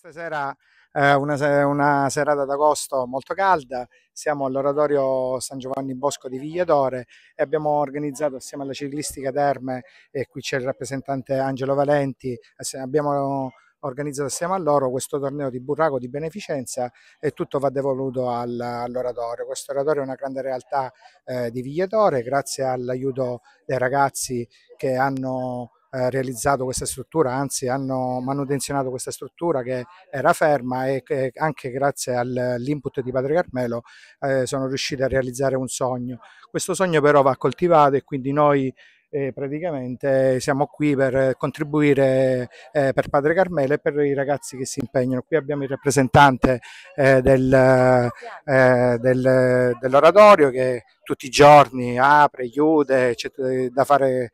Questa sera è una, una serata d'agosto molto calda, siamo all'oratorio San Giovanni Bosco di Vigliadore e abbiamo organizzato assieme alla ciclistica Terme, e qui c'è il rappresentante Angelo Valenti, abbiamo organizzato assieme a loro questo torneo di burraco di beneficenza e tutto va devoluto all'oratorio. Questo oratorio è una grande realtà eh, di Vigliadore, grazie all'aiuto dei ragazzi che hanno eh, realizzato questa struttura, anzi hanno manutenzionato questa struttura che era ferma e che anche grazie all'input di Padre Carmelo eh, sono riusciti a realizzare un sogno. Questo sogno però va coltivato e quindi noi eh, praticamente siamo qui per contribuire eh, per Padre Carmelo e per i ragazzi che si impegnano. Qui abbiamo il rappresentante eh, del, del, dell'oratorio che tutti i giorni apre, chiude, c'è da fare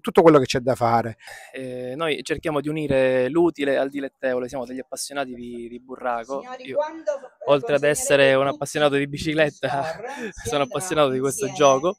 tutto quello che c'è da fare. Eh, noi cerchiamo di unire l'utile al dilettevole, siamo degli appassionati di, di burraco. Io, oltre ad essere un appassionato di bicicletta, sono appassionato di questo gioco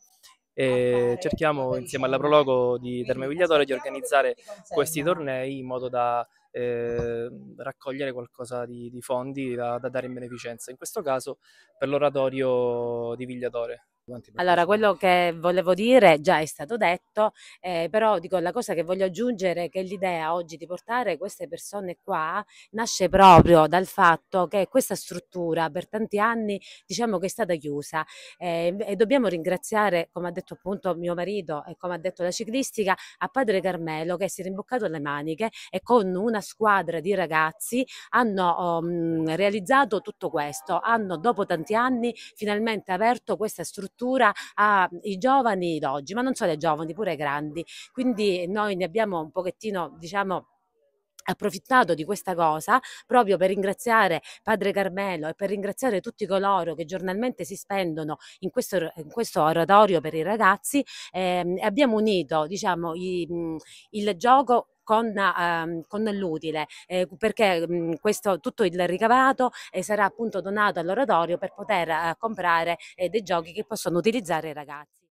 e cerchiamo insieme alla Prologo di Terme Vigliatore di organizzare questi tornei in modo da eh, raccogliere qualcosa di, di fondi da, da, dare in beneficenza, in questo caso per l'oratorio di Vigliatore. Allora, quello che volevo dire già è stato detto, eh, però dico, la cosa che voglio aggiungere è che l'idea oggi di portare queste persone qua nasce proprio dal fatto che questa struttura per tanti anni diciamo che è stata chiusa. Eh, e dobbiamo ringraziare, come ha detto appunto mio marito e come ha detto la ciclistica, a Padre Carmelo che si è rimboccato le maniche e con una squadra di ragazzi hanno um, realizzato tutto questo, hanno dopo tanti anni finalmente aperto questa struttura addirittura ai giovani d'oggi, ma non solo ai giovani, pure ai grandi. Quindi noi ne abbiamo un pochettino, diciamo, approfittato di questa cosa proprio per ringraziare Padre Carmelo e per ringraziare tutti coloro che giornalmente si spendono in questo, in questo oratorio per i ragazzi eh, abbiamo unito diciamo, i, il gioco con, ehm, con l'utile, eh, perché mh, mhmm, questo, tutto il ricavato eh, sarà appunto donato all'oratorio per poter eh, comprare eh, dei giochi che possono utilizzare i ragazzi.